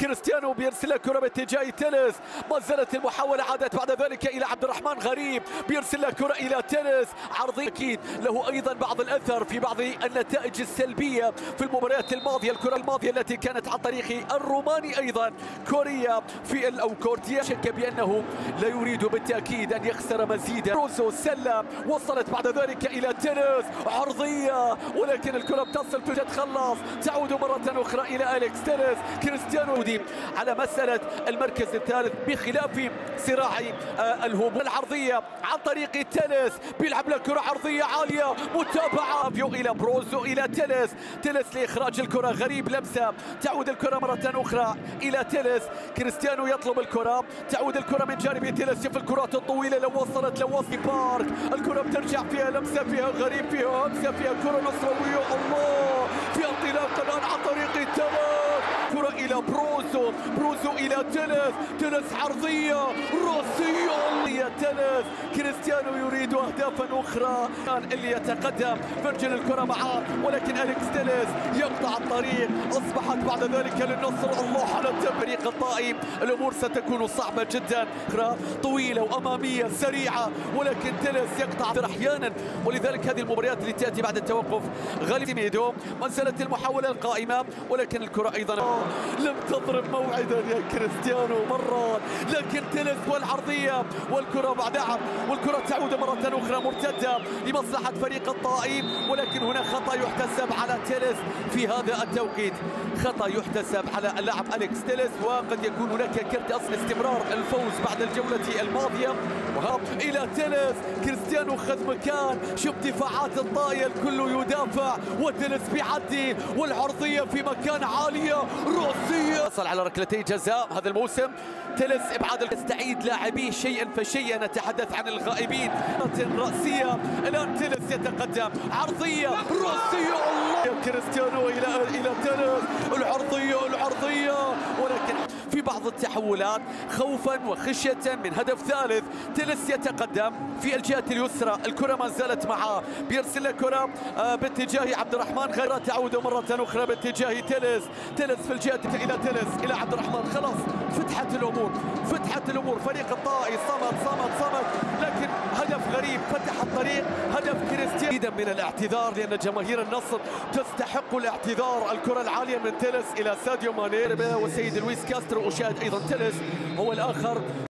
كريستيانو. بيرسل كرة باتجاه تنس. ما زالت المحاولة عادت بعد ذلك إلى عبد الرحمن غريب. بيرسل كرة إلى تنس. عرضي أكيد له أيضا بعض الأثر في بعض النتائج السلبية في المباريات الماضية. الكرة الماضية التي كانت عن طريق الروماني أيضا. كوريا في أو كورتيا. شك بأنه لا يريد بالتأكيد أن يخسر مزيدا. روسو سلم وصلت بعد ذلك إلى تنس. عرضية. ولكن الكرة بتصل تتخلص تعود مرة أخرى إلى أليكس تنس. كريستيانو دي على مسألة المركز الثالث بخلاف صراع آه، الهبوط العرضية عن طريق تنس بيلعب له كرة عرضية عالية متابعة. فيو إلى بروزو إلى تنس تنس لإخراج الكرة غريب لمسة. تعود الكرة مرة أخرى إلى تنس كريستيانو يطلب الكرة. تعود الكرة من جانب تنس شوف الكرات الطويلة لو وصلت لو وصل بارك. الكرة بترجع فيها لمسة فيها غريب فيها همسة فيها. كرة نصراوية الله! في إلى بروزو بروزو إلى تيلس. تيلس عرضية. راسية تيلس كريستيانو يريد أهدافا أخرى. اللي يتقدم فيرجل الكرة معاه ولكن أليكس تيلس يقطع الطريق. أصبحت بعد ذلك للنصر الله على التفريق الطائي الأمور ستكون صعبة جدا. كرة طويلة وأمامية سريعة ولكن تيلس يقطع أحيانا. ولذلك هذه المباريات اللي تأتي بعد التوقف غالبا ميدو منزلة المحاولة القائمة. ولكن الكرة أيضا لم تضرب موعدا يا كريستيانو مرات لكن تنس والعرضية والكرة بعدها والكرة تعود مرة أخرى مرتدة لمصلحة فريق الطائي. ولكن هنا خطأ يحتسب على تنس في هذا التوقيت. خطأ يحتسب على اللاعب أليكس تيلس وقد يكون هناك كرت أصل استمرار الفوز بعد الجولة الماضية. وها إلى تيلس كريستيانو خذ مكان شوف دفاعات الطائي الكل يدافع. وتيلس بيعدي والعرضية في مكان عالية راسية وصل على ركلتي جزاء هذا الموسم. تيلس إبعاد يستعيد لاعبيه شيئا فشيئا. نتحدث عن الغائبين. رأسية الآن تيلس يتقدم. عرضية رأسية الله. كريستيانو إلى إلى تيلس العرضية العرضية. ولكن في بعض التحولات خوفا وخشية من هدف ثالث تلس يتقدم في الجهة اليسرى. الكرة ما زالت معه. بيرسل كرة آه، باتجاه عبد الرحمن غير تعود مرة أخرى باتجاه تلس تلس في الجهة إلى تلس إلى عبد الرحمن. خلاص فتحت الأمور. الأمور فريق الطائي. صمد صمد صمد. لكن هدف غريب فتح الطريق. هدف كريستيان من الاعتذار لأن جماهير النصر تستحق الاعتذار. الكرة العالية من تيلس إلى ساديو ماني. وسيد لويس كاسترو أشاهد أيضا. تيلس هو الآخر.